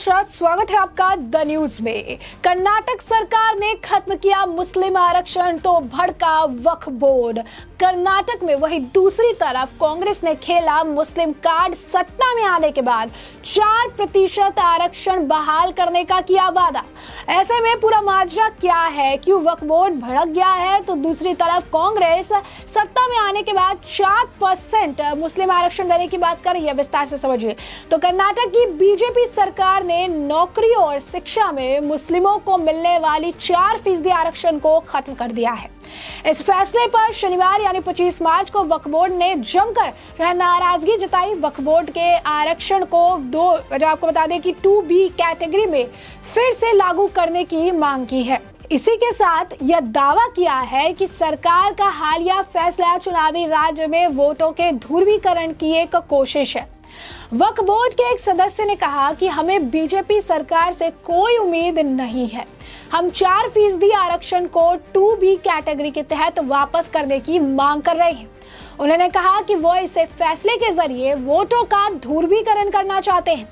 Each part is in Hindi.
नमस्कार स्वागत है आपका द न्यूज़ में। कर्नाटक सरकार ने खत्म किया मुस्लिम आरक्षण तो भड़का वक्फ बोर्ड। कर्नाटक में वही दूसरी तरफ़ कांग्रेस ने खेला मुस्लिम कार्ड सत्ता में आने के बाद। चार प्रतिशत आरक्षण बहाल करने का किया वादा। ऐसे में पूरा माजरा क्या है? क्यों वक्फ बोर्ड भड़क गया है? तो दूसरी तरफ़ कांग्रेस सत्ता में आने के बाद चार परसेंट मुस्लिम आरक्षण देने की बात कर रही है, विस्तार से समझिए। तो कर्नाटक की बीजेपी सरकार ने नौकरी और शिक्षा में मुस्लिमों को मिलने वाली चार फ़ीसदी आरक्षण को खत्म कर दिया है। इस फैसले पर शनिवार यानी 25 मार्च को वक्फ बोर्ड ने जमकर नाराज़गी जताई। वक्फ बोर्ड के आरक्षण को दो आपको बता दें कि टू बी कैटेगरी में फिर से लागू करने की मांग की है। इसी के साथ यह दावा किया है कि सरकार का हालिया फैसला चुनावी राज्य में वोटों के ध्रुवीकरण की एक कोशिश है। वक्फ बोर्ड के एक सदस्य ने कहा कि हमें बीजेपी सरकार से कोई उम्मीद नहीं है। हम चार फ़ीसदी आरक्षण को टू बी कैटेगरी के तहत वापस करने की मांग कर रहे हैं। उन्होंने कहा कि वो इसे फैसले के ज़रिए वोटों का ध्रुवीकरण करना चाहते हैं।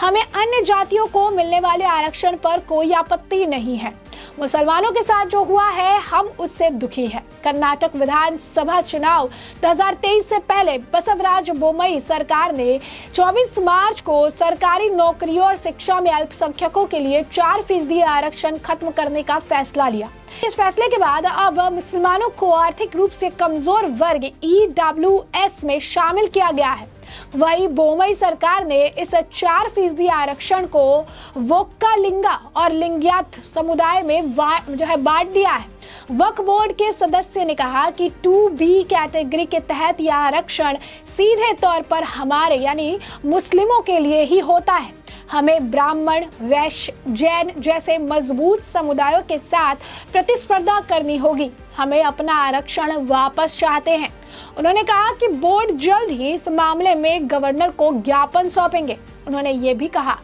हमें अन्य जातियों को मिलने वाले आरक्षण पर कोई आपत्ति नहीं है। मुसलमानों के साथ जो हुआ है, हम उससे दुखी है। कर्नाटक विधानसभा चुनाव 2023 से पहले बसवराज बोमई सरकार ने 24 मार्च को सरकारी नौकरियों और शिक्षा में अल्पसंख्यकों के लिए चार फ़ीसदी आरक्षण खत्म करने का फैसला लिया। इस फैसले के बाद अब मुसलमानों को आर्थिक रूप से कमज़ोर वर्ग ईडब्ल्यूएस में शामिल किया गया है। वही बोमई सरकार ने इस चार फ़ीसदी आरक्षण को वोक्का लिंगा और लिंगियात समुदाय में जो है बांट दिया है। वक्फ बोर्ड के सदस्य ने कहा कि टू बी कैटेगरी के तहत यह आरक्षण सीधे तौर पर हमारे, यानी मुस्लिमों के लिए ही होता है। हमें ब्राह्मण, वैश्य, जैन जैसे मज़बूत समुदायों के साथ प्रतिस्पर्धा करनी होगी। हमें अपना आरक्षण वापस चाहते हैं। उन्होंने कहा कि बोर्ड जल्द ही इस मामले में गवर्नर को ज्ञापन सौंपेंगे। उन्होंने ये भी कहा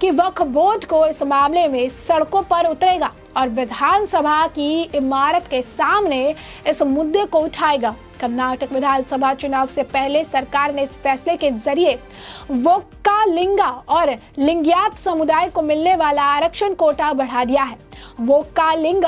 कि वक्फ बोर्ड को इस मामले में सड़कों पर उतरेगा और विधानसभा की इमारत के सामने इस मुद्दे को उठाएगा। कर्नाटक विधानसभा चुनाव से पहले सरकार ने इस फैसले के ज़रिए वोक्का लिंगा और लिंगियात समुदाय को मिलने वाला आरक्षण कोटा बढ़ा दिया है। वोक्का लिंग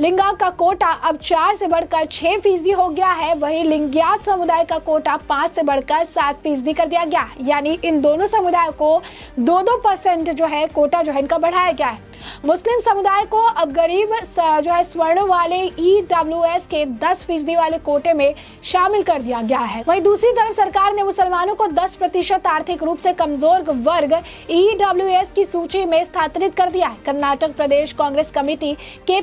लिंगा का कोटा अब चार से बढ़कर छह फ़ीसदी हो गया है। वही लिंगियात समुदाय का कोटा पाँच से बढ़कर सात फ़ीसदी कर दिया गया। यानी इन दोनों समुदायों को दो दो परसेंट जो है कोटा जो है इनका बढ़ाया गया है। मुस्लिम समुदाय को अब गरीब जो है, स्वर्ण वाले ई डब्ल्यू एस के 10 फ़ीसदी वाले कोटे में शामिल कर दिया गया है। वहीं दूसरी तरफ़ सरकार ने मुसलमानों को 10 प्रतिशत आर्थिक रूप से कमज़ोर वर्ग ई डब्ल्यू एस की सूची में स्थानांतरित कर दिया है। कर्नाटक प्रदेश कांग्रेस कमेटी के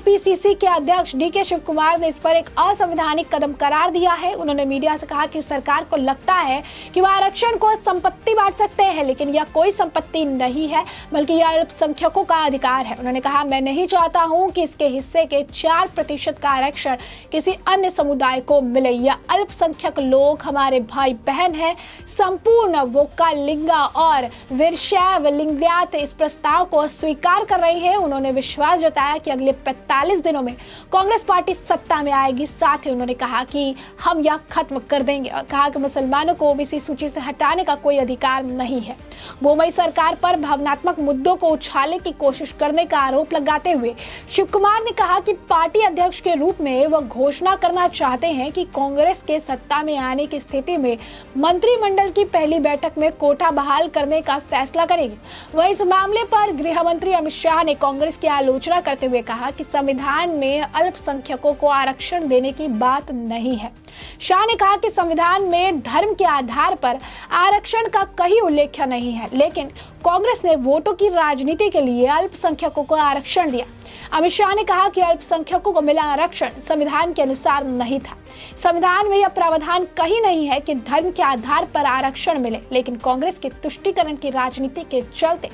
के अध्यक्ष डी के शिव कुमार ने इस पर एक असंवैधानिक कदम करार दिया है। उन्होंने मीडिया से कहा कि सरकार को लगता है कि वह आरक्षण को संपत्ति बांट सकते हैं, लेकिन यह कोई संपत्ति नहीं है, बल्कि यह अल्पसंख्यकों का अधिकार है। है उन्होंने कहा, मैं नहीं चाहता हूँ कि इसके हिस्से के चार प्रतिशत का आरक्षण किसी अन्य समुदाय को मिले। या अल्पसंख्यक लोग हमारे भाई बहन हैं। संपूर्ण वोका लिंगा और विरशैव लिंगयात इस प्रस्ताव को स्वीकार कर रही है। उन्होंने विश्वास जताया कि अगले 45 दिनों में कांग्रेस पार्टी सत्ता में आएगी। साथ ही उन्होंने कहा कि हम यह खत्म कर देंगे और कहा कि मुसलमानों को ओबीसी सूची से हटाने का कोई अधिकार नहीं है। बोमई सरकार पर भावनात्मक मुद्दों को उछालने की कोशिश करने का आरोप लगाते हुए शिव कुमार ने कहा कि पार्टी अध्यक्ष के रूप में वह घोषणा करना चाहते हैं कि कांग्रेस के सत्ता में आने की स्थिति में मंत्रिमंडल की पहली बैठक में कोटा बहाल करने का फैसला करेगी। वह इस मामले पर गृह मंत्री अमित शाह ने कांग्रेस की आलोचना करते हुए कहा कि संविधान में अल्पसंख्यकों को आरक्षण देने की बात नहीं है। शाह ने कहा कि संविधान में धर्म के आधार पर आरक्षण का कहीं उल्लेख नहीं है, लेकिन कांग्रेस ने वोटों की राजनीति के लिए अल्पसंख्यकों को आरक्षण दिया। अमित शाह ने कहा कि अल्पसंख्यकों को मिला आरक्षण संविधान के अनुसार नहीं था। संविधान में यह प्रावधान कहीं नहीं है कि धर्म के आधार पर आरक्षण मिले, लेकिन कांग्रेस के तुष्टिकरण की राजनीति के चलते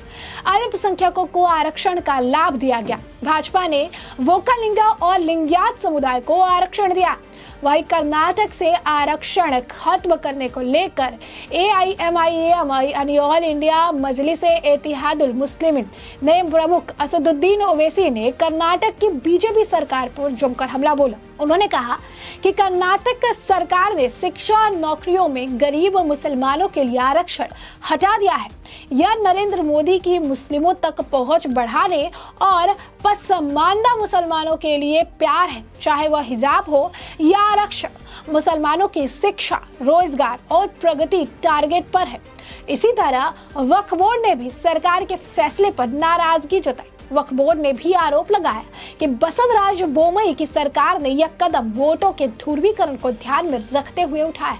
अल्पसंख्यकों को आरक्षण का लाभ दिया गया। भाजपा ने वोकालिंगा और लिंगियात समुदाय को आरक्षण दिया। वही कर्नाटक से आरक्षण खत्म करने को लेकर A I M I M यानी ऑल इंडिया मजलिस एतिहादुल मुस्लिम नए प्रमुख असदुद्दीन ओवैसी ने कर्नाटक की बीजेपी सरकार पर जमकर हमला बोला। उन्होंने कहा कि कर्नाटक सरकार ने शिक्षा और नौकरियों में गरीब मुसलमानों के लिए आरक्षण हटा दिया है। यह नरेंद्र मोदी की मुस्लिमों तक पहुँच बढ़ाने और पसमानदा मुसलमानों के लिए प्यार है, चाहे वह हिजाब हो या आरक्षण। मुसलमानों की शिक्षा, रोज़गार और प्रगति टारगेट पर है। इसी तरह वक्फ बोर्ड ने भी सरकार के फैसले पर नाराज़गी जताई। वक्फ बोर्ड ने भी आरोप लगाया कि बसवराज बोमई की सरकार ने यह कदम वोटों के ध्रुवीकरण को ध्यान में रखते हुए उठाया।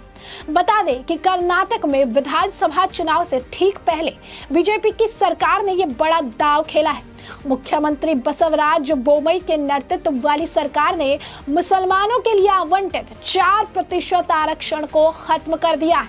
बता दें कि कर्नाटक में विधानसभा चुनाव से ठीक पहले बीजेपी की सरकार ने यह बड़ा दाव खेला है। मुख्यमंत्री बसवराज बोमई के नेतृत्व वाली सरकार ने मुसलमानों के लिए आवंटित चार प्रतिशत आरक्षण को खत्म कर दिया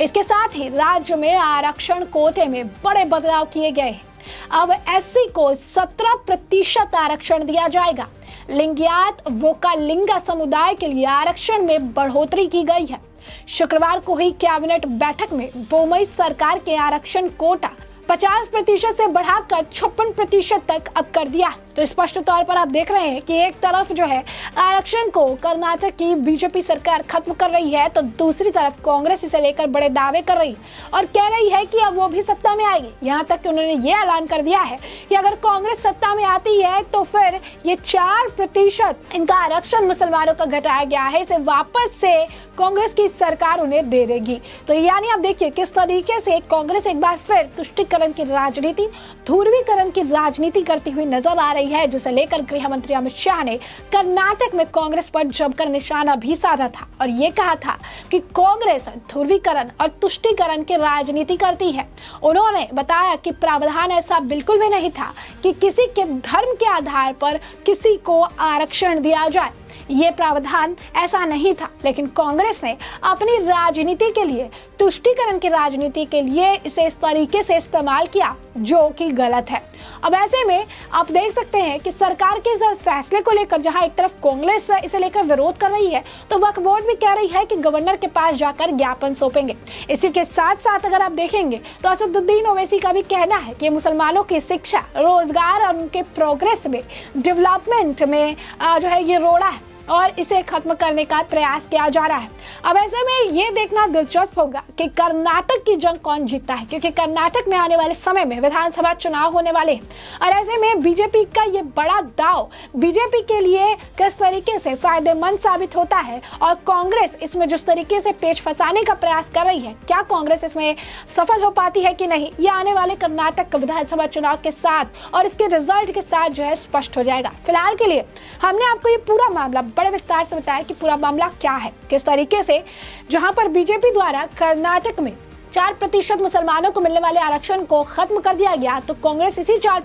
इसके साथ ही राज्य में आरक्षण कोटे में बड़े बदलाव किए गए हैं। अब एससी को 17 प्रतिशत आरक्षण दिया जाएगा। लिंगियात वोकालिंगा समुदाय के लिए आरक्षण में बढ़ोतरी की गई है। शुक्रवार को हुई कैबिनेट बैठक में बोमई सरकार के आरक्षण कोटा 50 प्रतिशत से बढ़ाकर छप्पन प्रतिशत तक अब कर दिया। तो स्पष्ट तौर पर आप देख रहे हैं कि एक तरफ़ जो है, आरक्षण को कर्नाटक की बीजेपी सरकार खत्म कर रही है तो दूसरी तरफ़ कांग्रेस इसे लेकर बड़े दावे कर रही। है और कह रही है कि अब वो भी सत्ता में आएगी। यहाँ तक कि उन्होंने ये ऐलान कर दिया है कि अगर कांग्रेस सत्ता में आती है तो फिर ये चार प्रतिशत इनका आरक्षण मुसलमानों का घटाया गया है, इसे वापस से कांग्रेस की सरकार उन्हें दे देगी। तो यानी आप देखिए, किस तरीके से कांग्रेस एक बार फिर तुष्टिकरण की राजनीति, ध्रुवीकरण की राजनीति करती हुई नज़र आ रही है, जिसे लेकर गृह मंत्री अमित शाह ने कर्नाटक में कांग्रेस पर जमकर निशाना भी साधा था। और ये कहा था कि कांग्रेस ध्रुवीकरण और तुष्टिकरण की राजनीति करती है। उन्होंने बताया कि प्रावधान ऐसा बिल्कुल भी नहीं था कि किसी के धर्म के आधार पर किसी को आरक्षण दिया जाए। ये प्रावधान ऐसा नहीं था, लेकिन कांग्रेस ने अपनी राजनीति के लिए तुष्टिकरण की राजनीति के लिए इसे इस तरीके से इस्तेमाल किया। जो कि गलत है। अब ऐसे में आप देख सकते हैं कि सरकार के इस फैसले को लेकर जहाँ एक तरफ़ कांग्रेस इसे लेकर विरोध कर रही है तो वक्फ बोर्ड भी कह रही है कि गवर्नर के पास जाकर ज्ञापन सौंपेंगे। इसी के साथ साथ अगर आप देखेंगे तो असदुद्दीन ओवैसी का भी कहना है कि मुसलमानों की शिक्षा, रोज़गार और उनके प्रोग्रेस में डेवलपमेंट में जो है ये रोड़ा है और इसे खत्म करने का प्रयास किया जा रहा है। अब ऐसे में ये देखना दिलचस्प होगा कि कर्नाटक की जंग कौन जीतता है, क्योंकि कर्नाटक में आने वाले समय में विधानसभा चुनाव होने वाले हैं। और ऐसे में बीजेपी का ये बड़ा दाव, बीजेपी के लिए किस तरीके से फ़ायदेमंद साबित होता है और कांग्रेस इसमें जिस तरीके से पेच फंसाने का प्रयास कर रही है, क्या कांग्रेस इसमें सफल हो पाती है कि नहीं, ये आने वाले कर्नाटक विधानसभा चुनाव के साथ और इसके रिज़ल्ट के साथ जो है स्पष्ट हो जाएगा। फ़िलहाल के लिए हमने आपको ये पूरा मामला बड़े विस्तार से बताया कि पूरा मामला क्या है, किस तरीके से, जहाँ पर बीजेपी द्वारा कर्नाटक में चार प्रतिशत मुसलमानों को मिलने वाले आरक्षण को खत्म कर दिया गया तो कांग्रेस इसी चार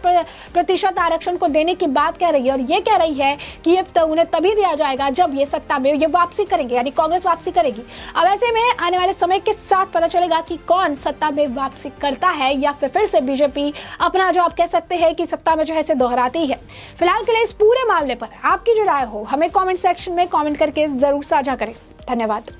प्रतिशत आरक्षण को देने की बात कह रही है और ये कह रही है कि ये तो उन्हें तभी दिया जाएगा जब ये सत्ता में, ये वापसी करेंगे, यानी कांग्रेस वापसी करेगी। अब ऐसे में आने वाले समय के साथ पता चलेगा कि कौन सत्ता में वापसी करता है या फिर फिर से बीजेपी अपना जो आप कह सकते हैं कि सत्ता में जो है दोहराती है। फ़िलहाल के लिए इस पूरे मामले पर आपकी जो राय हो, हमें कॉमेंट सेक्शन में कॉमेंट करके ज़रूर साझा करें। धन्यवाद।